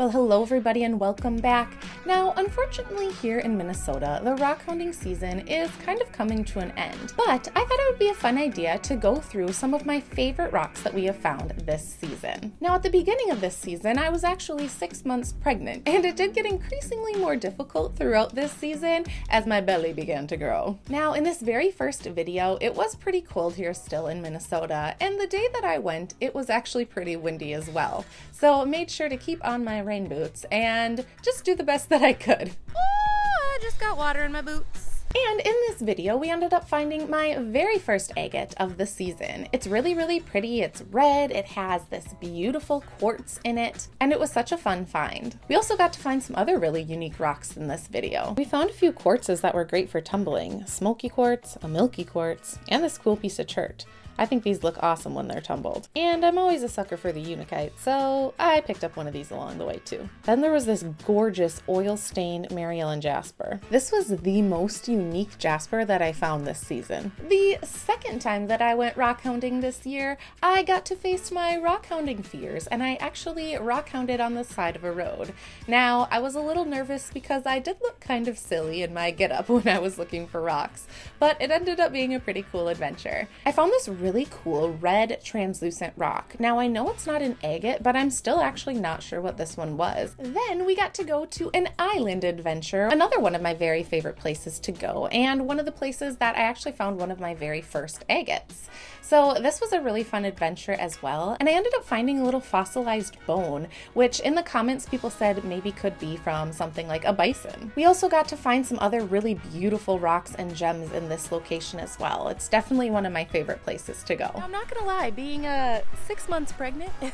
Well, hello everybody and welcome back. Now, unfortunately here in Minnesota, the rock hounding season is kind of coming to an end, but I thought it would be a fun idea to go through some of my favorite rocks that we have found this season. Now, at the beginning of this season, I was actually six months pregnant, and it did get increasingly more difficult throughout this season as my belly began to grow. Now, in this very first video, it was pretty cold here still in Minnesota, and the day that I went, it was actually pretty windy as well. So, made sure to keep on my rain boots and just do the best that I could. Oh, I just got water in my boots. And in this video, we ended up finding my very first agate of the season. It's really, really pretty. It's red. It has this beautiful quartz in it, and it was such a fun find. We also got to find some other really unique rocks in this video. We found a few quartzes that were great for tumbling, smoky quartz, a milky quartz, and this cool piece of chert. I think these look awesome when they're tumbled. And I'm always a sucker for the Unakite, so I picked up one of these along the way too. Then there was this gorgeous oil stained Mary Ellen Jasper. This was the most unique Jasper that I found this season. The second time that I went rock hounding this year, I got to face my rock hounding fears and I actually rock hounded on the side of a road. Now, I was a little nervous because I did look kind of silly in my getup when I was looking for rocks, but it ended up being a pretty cool adventure. I found this really really cool red translucent rock. Now I know it's not an agate, but I'm still actually not sure what this one was. Then we got to go to an island adventure, another one of my very favorite places to go, and one of the places that I actually found one of my very first agates. So this was a really fun adventure as well, and I ended up finding a little fossilized bone, which in the comments people said maybe could be from something like a bison. We also got to find some other really beautiful rocks and gems in this location as well. It's definitely one of my favorite places to go. I'm not gonna lie, being uh, six months pregnant, it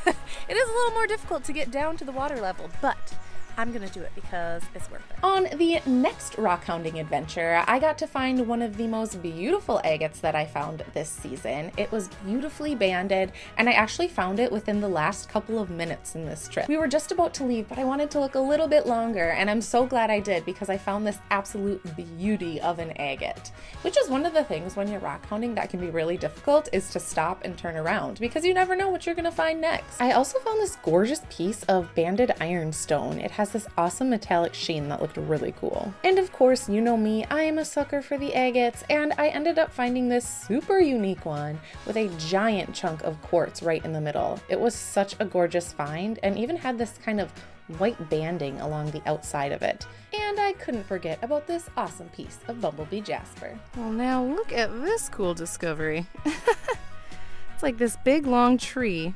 is a little more difficult to get down to the water level, but I'm gonna do it because it's worth it. On the next rock hounding adventure, I got to find one of the most beautiful agates that I found this season. It was beautifully banded, and I actually found it within the last couple of minutes in this trip. We were just about to leave, but I wanted to look a little bit longer, and I'm so glad I did because I found this absolute beauty of an agate. Which is one of the things when you're rock hounding that can be really difficult is to stop and turn around because you never know what you're gonna find next. I also found this gorgeous piece of banded ironstone. It has has this awesome metallic sheen that looked really cool. And of course, you know me, I am a sucker for the agates, and I ended up finding this super unique one with a giant chunk of quartz right in the middle. It was such a gorgeous find and even had this kind of white banding along the outside of it. And I couldn't forget about this awesome piece of Bumblebee Jasper. Well, now look at this cool discovery. it's like this big long tree.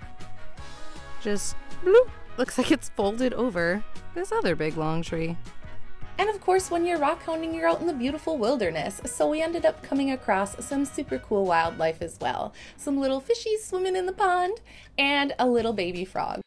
Just bloop Looks like it's folded over this other big long tree. And of course, when you're rock hounding, you're out in the beautiful wilderness, so we ended up coming across some super cool wildlife as well. Some little fishies swimming in the pond, and a little baby frog.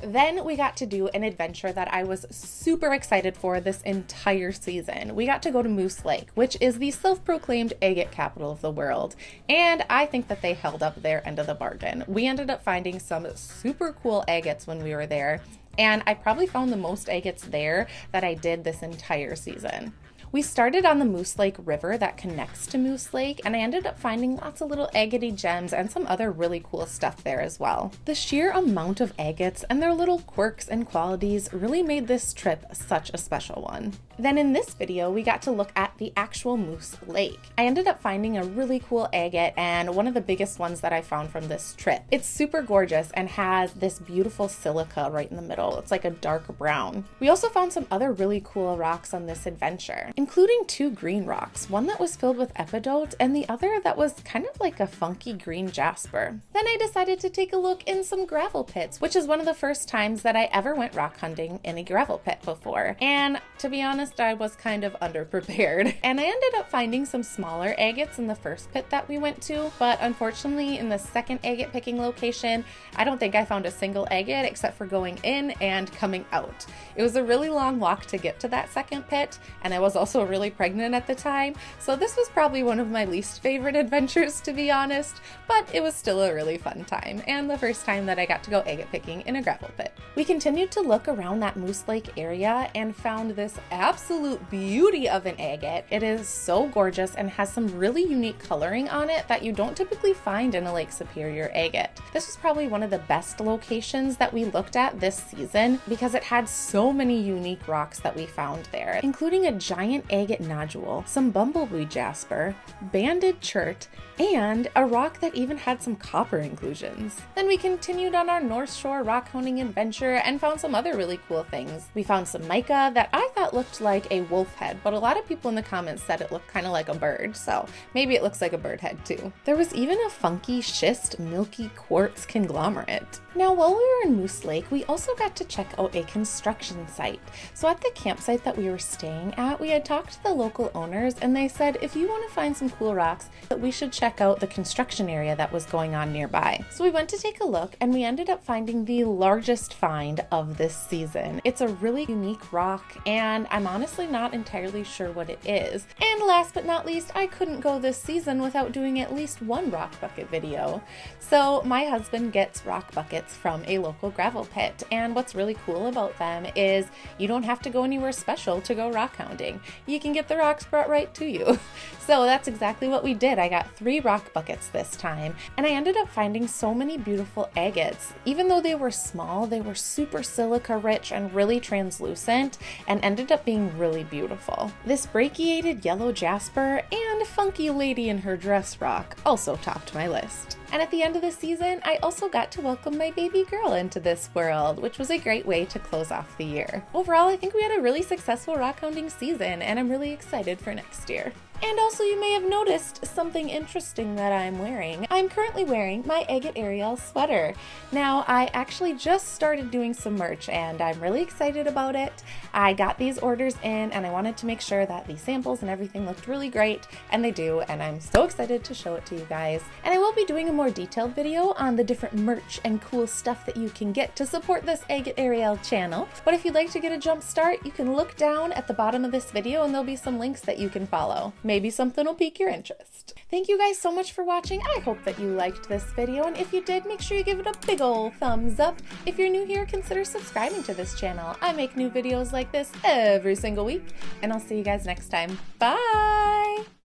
Then we got to do an adventure that I was super excited for this entire season. We got to go to Moose Lake, which is the self proclaimed agate capital of the world. And I think that they held up their end of the bargain. We ended up finding some super cool agates when we were there. And I probably found the most agates there that I did this entire season. We started on the Moose Lake River that connects to Moose Lake, and I ended up finding lots of little agate gems and some other really cool stuff there as well. The sheer amount of agates and their little quirks and qualities really made this trip such a special one. Then in this video, we got to look at the actual Moose Lake. I ended up finding a really cool agate and one of the biggest ones that I found from this trip. It's super gorgeous and has this beautiful silica right in the middle. It's like a dark brown. We also found some other really cool rocks on this adventure including two green rocks, one that was filled with epidote and the other that was kind of like a funky green jasper. Then I decided to take a look in some gravel pits, which is one of the first times that I ever went rock hunting in a gravel pit before. And to be honest, I was kind of underprepared. And I ended up finding some smaller agates in the first pit that we went to, but unfortunately in the second agate picking location, I don't think I found a single agate except for going in and coming out. It was a really long walk to get to that second pit, and I was also also really pregnant at the time, so this was probably one of my least favorite adventures to be honest, but it was still a really fun time, and the first time that I got to go agate picking in a gravel pit. We continued to look around that Moose Lake area and found this absolute beauty of an agate. It is so gorgeous and has some really unique coloring on it that you don't typically find in a Lake Superior agate. This was probably one of the best locations that we looked at this season because it had so many unique rocks that we found there, including a giant agate nodule, some bumblebee jasper, banded chert, and a rock that even had some copper inclusions. Then we continued on our North Shore rock honing adventure and found some other really cool things. We found some mica that I thought looked like a wolf head, but a lot of people in the comments said it looked kind of like a bird, so maybe it looks like a bird head too. There was even a funky schist milky quartz conglomerate. Now, while we were in Moose Lake, we also got to check out a construction site. So, at the campsite that we were staying at, we had talked to the local owners, and they said if you want to find some cool rocks, that we should check out the construction area that was going on nearby. So, we went to take a look, and we ended up finding the largest find of this season. It's a really unique rock, and I'm honestly not entirely sure what it is. And last but not least, I couldn't go this season without doing at least one rock bucket video. So, my husband gets rock buckets from a local gravel pit. And what's really cool about them is you don't have to go anywhere special to go rock hounding. You can get the rocks brought right to you. So that's exactly what we did. I got three rock buckets this time, and I ended up finding so many beautiful agates. Even though they were small, they were super silica rich and really translucent, and ended up being really beautiful. This brecciated yellow jasper and funky lady in her dress rock also topped my list. And at the end of the season, I also got to welcome my baby girl into this world, which was a great way to close off the year. Overall, I think we had a really successful rock hounding season, and I'm really excited for next year. And also, you may have noticed something interesting that I'm wearing. I'm currently wearing my Agate Ariel sweater. Now, I actually just started doing some merch and I'm really excited about it. I got these orders in and I wanted to make sure that the samples and everything looked really great, and they do, and I'm so excited to show it to you guys. And I will be doing a more detailed video on the different merch and cool stuff that you can get to support this Agate Ariel channel. But if you'd like to get a jump start, you can look down at the bottom of this video and there'll be some links that you can follow. Maybe something will pique your interest. Thank you guys so much for watching. I hope that you liked this video, and if you did, make sure you give it a big ol' thumbs up. If you're new here, consider subscribing to this channel. I make new videos like this every single week, and I'll see you guys next time. Bye!